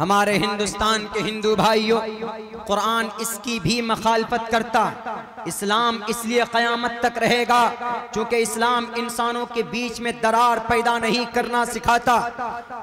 हमारे हिंदुस्तान के हिंदू भाइयों, कुरान इसकी भी मखालफत करता। इस्लाम इसलिए क़यामत तक रहेगा क्योंकि इस्लाम इंसानों के बीच में दरार पैदा नहीं करना सिखाता।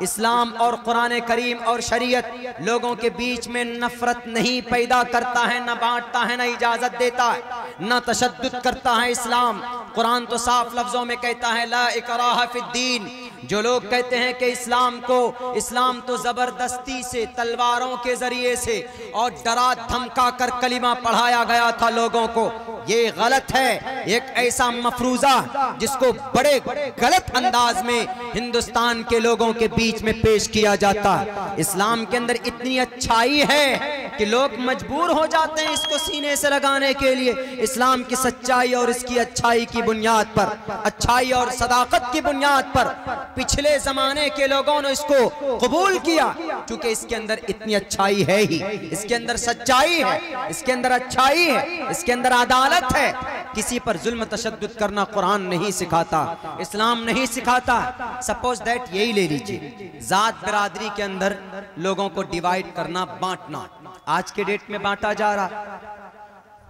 इस्लाम और कुरान करीम और शरीयत लोगों के बीच में नफरत नहीं पैदा करता है, न बांटता है, न इजाज़त देता है, न तशद करता है इस्लाम। कुरान तो साफ़ लफ्ज़ों में कहता है, ला फिद्दीन। जो लोग कहते हैं कि इस्लाम को, इस्लाम तो ज़बरदस्ती से, तलवारों के ज़रिए से और डरा, धमका कर कलिमा पढ़ाया गया था लोगों को। ये गलत है। एक ऐसा मफरूजा जिसको बड़े गलत अंदाज में हिंदुस्तान के लोगों के बीच में पेश किया जाता। इस्लाम के अंदर इतनी अच्छाई है कि लोग मजबूर हो जाते हैं इसको सीने से लगाने के लिए, इस्लाम की सच्चाई और इसकी अच्छाई की बुनियाद पर, अच्छाई और सदाकत की बुनियाद पर, पिछले जमाने के लोगों ने इसको कबूल किया, क्योंकि इसके अंदर इतनी अच्छाई है ही। इसके अंदर सच्चाई है, इसके अंदर अच्छाई है, इसके अंदर अदालत है किसी पर जुल्म तशद करना कुरान नहीं सिखाता, इस्लाम नहीं सिखाता। सपोज़ दैट यही ले लीजिए, जात बिरादरी के अंदर लोगों को डिवाइड करना बांटना। आज के डेट में बांटा जा रहा।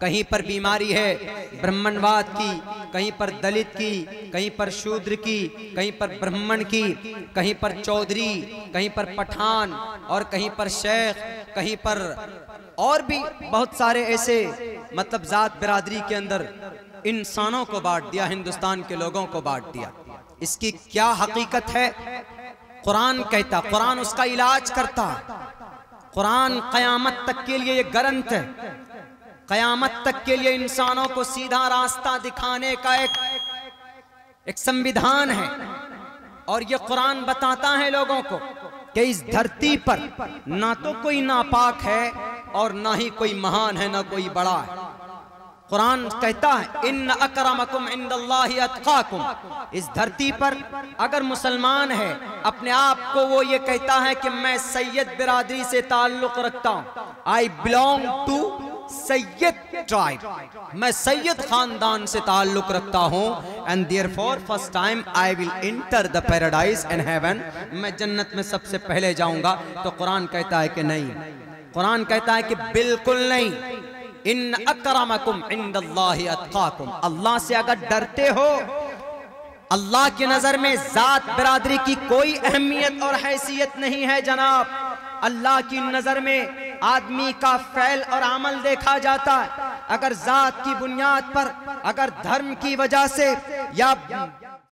कहीं पर बीमारी है, ब्राह्मणवाद की, कहीं पर दलित की, कहीं पर शूद्र की, कहीं पर ब्राह्मण की, कहीं पर चौधरी, कहीं पर पठान, और कहीं पर शेख, कहीं पर और भी बहुत सारे ऐसे मतलब जात बिरादरी के अंदर इंसानों को बांट दिया, हिंदुस्तान के लोगों को बांट दिया। इसकी क्या हकीकत है? कुरान कहता, कुरान उसका इलाज करता। कुरान कयामत तक के लिए ये ग्रंथ है। कयामत तक के लिए इंसानों को सीधा रास्ता दिखाने का एक एक संविधान है। और ये कुरान बताता है लोगों को कि इस धरती पर ना तो कोई नापाक है और ना ही कोई महान है, ना कोई बड़ा है। कुरान कहता है इन अकरमकुम इंदल्लाकुम इस धरती पर अगर मुसलमान है, अपने आप को वो ये कहता है कि मैं सैयद बिरादरी से ताल्लुक रखता हूँ। I belong to Syed tribe मैं सैयद खानदान से ताल्लुक रखता हूँ। And therefore first time I will enter the paradise and heaven मैं जन्नत में सबसे पहले जाऊँगा। तो कुरान कहता है कि नहीं। कुरान कहता है कि बिल्कुल नहीं। इन अकरमकुम इंदल्लाकुम अल्लाह से अगर डरते हो, अल्लाह की नज़र में जात बिरादरी की कोई अहमियत और हैसियत नहीं है, जनाब। अल्लाह की नज़र में आदमी का फैल और अमल देखा जाता है। अगर जात की बुनियाद पर, अगर धर्म की वजह से या